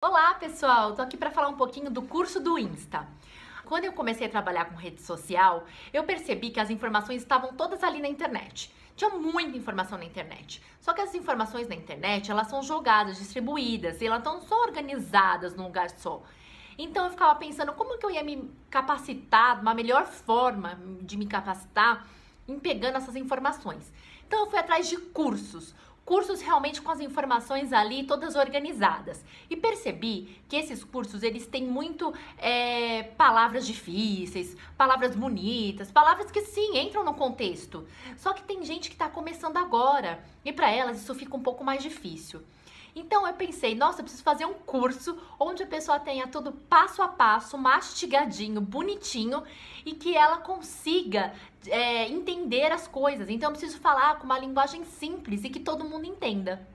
Olá, pessoal! Tô aqui para falar um pouquinho do curso do Insta. Quando eu comecei a trabalhar com rede social, eu percebi que as informações estavam todas ali na internet. Tinha muita informação na internet. Só que as informações na internet, elas são jogadas, distribuídas, e elas estão só organizadas num lugar só. Então eu ficava pensando como que eu ia me capacitar, uma melhor forma de me capacitar em pegando essas informações. Então eu fui atrás de cursos, cursos realmente com as informações ali todas organizadas. E percebi que esses cursos eles têm muito é, palavras difíceis, palavras bonitas, palavras que sim entram no contexto. Só que tem gente que está começando agora e para elas isso fica um pouco mais difícil. Então eu pensei, nossa, eu preciso fazer um curso onde a pessoa tenha tudo passo a passo, mastigadinho, bonitinho e que ela consiga é, entender as coisas. Então eu preciso falar com uma linguagem simples e que todo mundo entenda.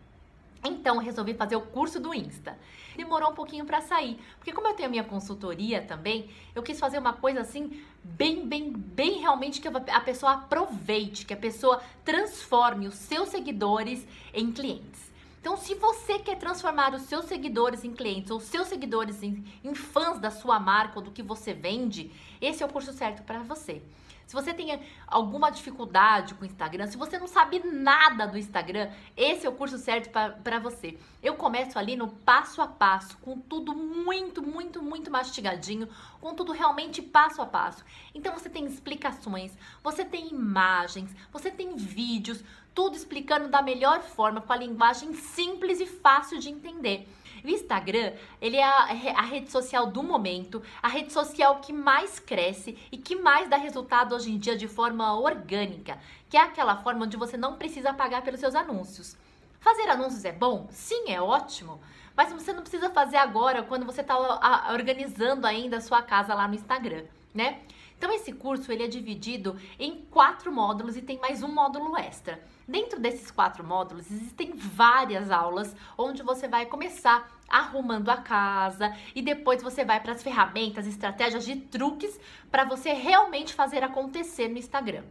Então, resolvi fazer o curso do Insta. Demorou um pouquinho para sair, porque como eu tenho a minha consultoria também, eu quis fazer uma coisa assim, bem, bem, bem realmente que a pessoa aproveite, que a pessoa transforme os seus seguidores em clientes. Então, se você quer transformar os seus seguidores em clientes ou seus seguidores em, em fãs da sua marca ou do que você vende, esse é o curso certo para você. Se você tem alguma dificuldade com o Instagram, se você não sabe nada do Instagram, esse é o curso certo para você. Eu começo ali no passo a passo, com tudo muito, muito, muito mastigadinho, com tudo realmente passo a passo. Então você tem explicações, você tem imagens, você tem vídeos, tudo explicando da melhor forma, com a linguagem simples e fácil de entender. O Instagram, ele é a, a, rede social do momento, a rede social que mais cresce e que mais dá resultado hoje em dia de forma orgânica, que é aquela forma onde você não precisa pagar pelos seus anúncios. Fazer anúncios é bom? Sim, é ótimo. Mas você não precisa fazer agora, quando você está organizando ainda a sua casa lá no Instagram, né? Então esse curso ele é dividido em quatro módulos e tem mais um módulo extra. Dentro desses quatro módulos existem várias aulas onde você vai começar arrumando a casa e depois você vai para as ferramentas, estratégias de truques para você realmente fazer acontecer no Instagram.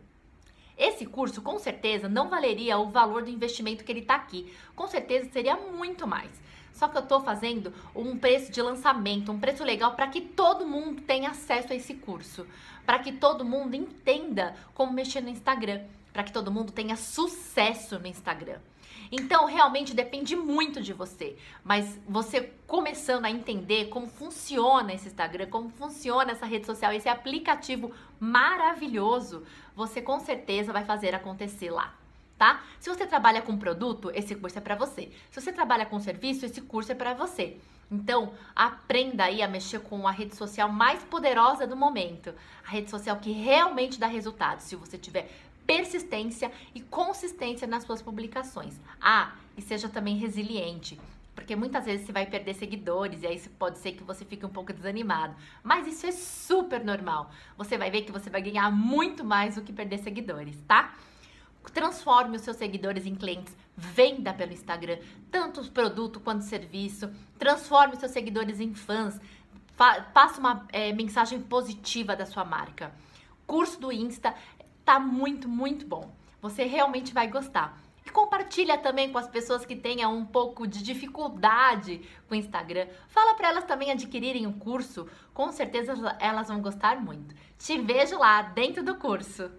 Esse curso com certeza não valeria o valor do investimento que ele está aqui. Com certeza seria muito mais. Só que eu estou fazendo um preço de lançamento, um preço legal para que todo mundo tenha acesso a esse curso, para que todo mundo entenda como mexer no Instagram, para que todo mundo tenha sucesso no Instagram. Então, realmente depende muito de você. Mas você começando a entender como funciona esse Instagram, como funciona essa rede social, esse aplicativo maravilhoso, você com certeza vai fazer acontecer lá tá? Se você trabalha com produto, esse curso é para você. Se você trabalha com serviço, esse curso é para você. Então, aprenda aí a mexer com a rede social mais poderosa do momento, a rede social que realmente dá resultado. Se você tiver persistência e consistência nas suas publicações. Ah, e seja também resiliente. Porque muitas vezes você vai perder seguidores e aí pode ser que você fique um pouco desanimado. Mas isso é super normal. Você vai ver que você vai ganhar muito mais do que perder seguidores, tá? Transforme os seus seguidores em clientes. Venda pelo Instagram, tanto produto quanto serviço. Transforme os seus seguidores em fãs. Faça uma é, mensagem positiva da sua marca. Curso do Insta tá muito, muito bom. Você realmente vai gostar. E compartilha também com as pessoas que tenham um pouco de dificuldade com o Instagram. Fala para elas também adquirirem o um curso. Com certeza elas vão gostar muito. Te vejo lá dentro do curso.